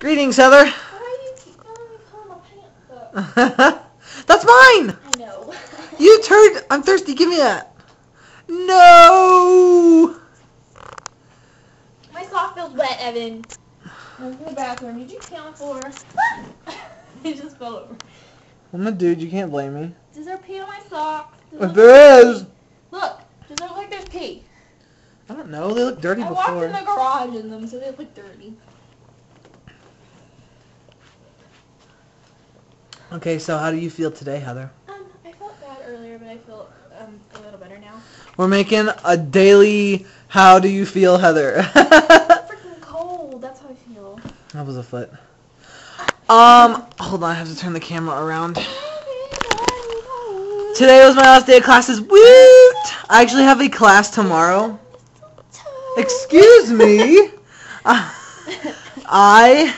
Greetings, Heather. Why do you keep telling me to pull my pants up? That's mine. I know. You turned. I'm thirsty. Give me that. No. my sock feels wet, Evan. I was in the bathroom. Did you pee on the floor? it just fell over. I'm a dude. You can't blame me. Does there pee on my sock? Does it If look there like is. Look. Does it look like there's pee? I don't know. They look dirty I walked before. in the garage in them, so they look dirty. Okay, so how do you feel today, Heather? Um, I felt bad earlier, but I feel um a little better now. We're making a daily. How do you feel, Heather? Freaking cold. That's how I feel. that was a foot. Um, hold on. I have to turn the camera around. Today was my last day of classes. Woot! I actually have a class tomorrow. Excuse me. Uh, I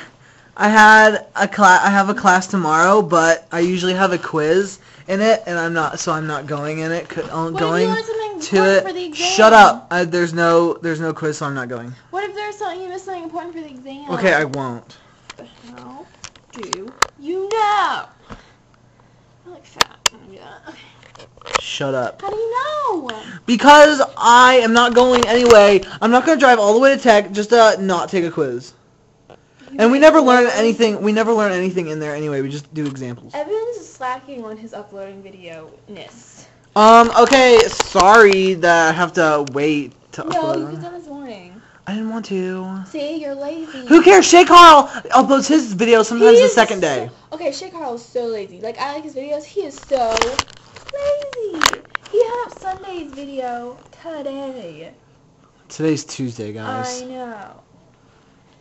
I had a class. I have a class tomorrow, but I usually have a quiz in it, and I'm not. So I'm not going in it. going if you learn something to it. the? Shut up. I, there's no. There's no quiz, so I'm not going. What if there's something you missed something important for the exam? Okay, I won't. How do you know? I like fat. My Shut up. How do you know? Because I am not going anyway. I'm not going to drive all the way to tech just to not take a quiz. And we never learn anything. We never learn anything in there anyway. We just do examples. Evan's slacking on his uploading video ness. Um. Okay. Sorry that I have to wait to No, upload. you them. done this morning. I didn't want to. See, you're lazy. Who cares? Shay Carl uploads his video sometimes the second day. so- okay, Shay Carl is so lazy. Like I like his videos. He is so lazy. He had up Sunday's video today. Today's Tuesday, guys. I know.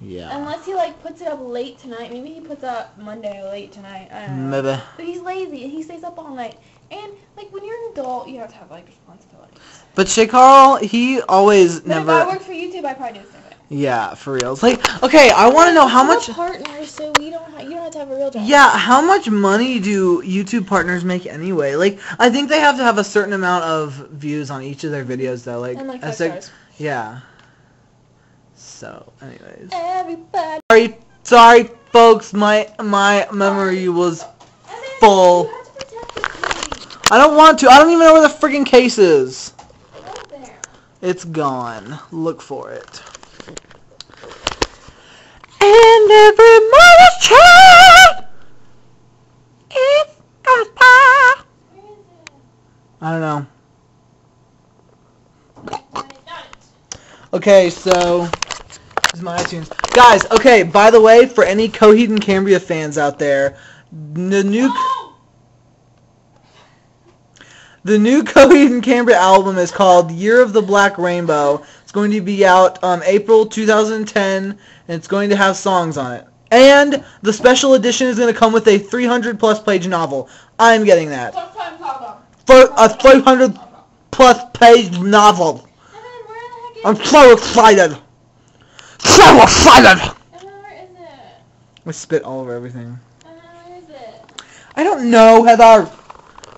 Yeah. Unless he like puts it up late tonight. Maybe he puts up Monday late tonight. I don't know. Maybe. But he's lazy and he stays up all night. And like when you're an adult, you have to have like responsibilities. But Shay Carl, he always But never. if I worked for YouTube, I'd probably do the same thing. Yeah, for real. It's like, okay, I want to know how We're much. partners, so we don't. Ha- you don't have to have a real job. Yeah, how much money do YouTube partners make anyway? Like, I think they have to have a certain amount of views on each of their videos, though. Like, And like five stars. yeah. So, anyways, Everybody. sorry, sorry, folks. My my memory was. Full. You have to protect the baby. I don't want to. I don't even know where the freaking case is. It's gone. Look for it. And every mother's child is God's power. Where is it? I don't know. Got it, got it. Okay, so is my iTunes. Guys, okay, by the way, for any Coheed and Cambria fans out there, the new the new Coheed and Cambria album is called Year of the Black Rainbow. It's going to be out um, April 2010, and it's going to have songs on it. And the special edition is going to come with a 300 plus page novel. I'm getting that. First time talk For a 300 plus page novel. Evan, where the heck I'm so excited. So excited. it? Evan, where is it? I spit all over everything. Evan, where is it? I don't know, Heather.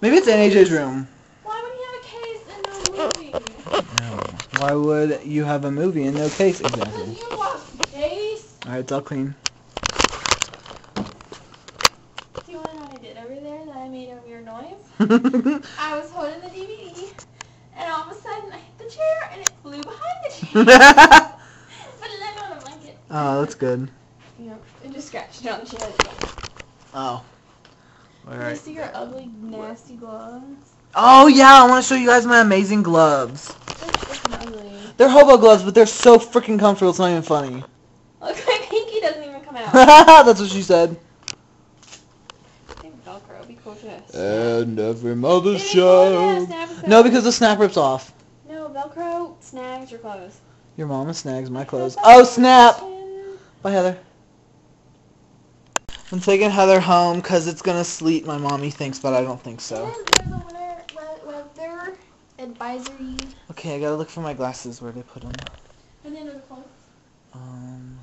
Maybe it's in AJ's room. Why would he have a case and no movie? No. Why would you have a movie and no case Because exactly? you watched the case. Alright, it's all clean. Do you want to know what I did over there that I made a weird noise? I was holding the DVD, and all of a sudden I hit the chair, and it flew behind the chair. but it landed on a blanket. Oh, that's good. You know, it just scratched it on the chair. Oh. Can you Alright. see your ugly, nasty gloves? Oh yeah, I want to show you guys my amazing gloves. They're ugly. They're hobo gloves, but they're so freaking comfortable. It's not even funny. Look, my pinky doesn't even come out. That's what she said. Think Velcro would be cool to. And every It'd mother's be cool to child. snap a No, because the snap rips off. No, Velcro snags your clothes. Your mama snags my clothes. Oh snap! Bye, Heather. I'm taking Heather home because it's gonna sleep, My mommy thinks, but I don't think so. And there's a winter we- weather advisory. Okay, I gotta look for my glasses. Where they put them? And then there's a clothes. Um,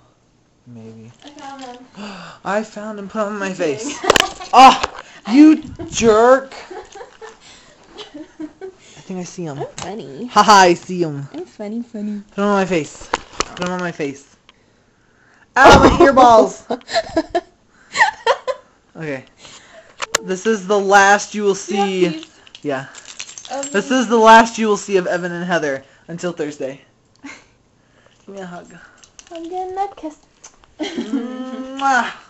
maybe. I found them. I found them. Put 'em on my face. Oh, you jerk! I think I see them. I'm funny. Haha, I see them. I'm funny, funny. Put them on my face. Put them on my face. Ow, my earballs. Okay. This is the last you will see. Yeah. Yeah. Um, This is the last you will see of Evan and Heather until Thursday. Give me a hug. I'm getting that kiss.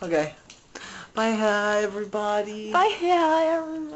Okay. Bye, hi, everybody. Bye, yeah, everyone.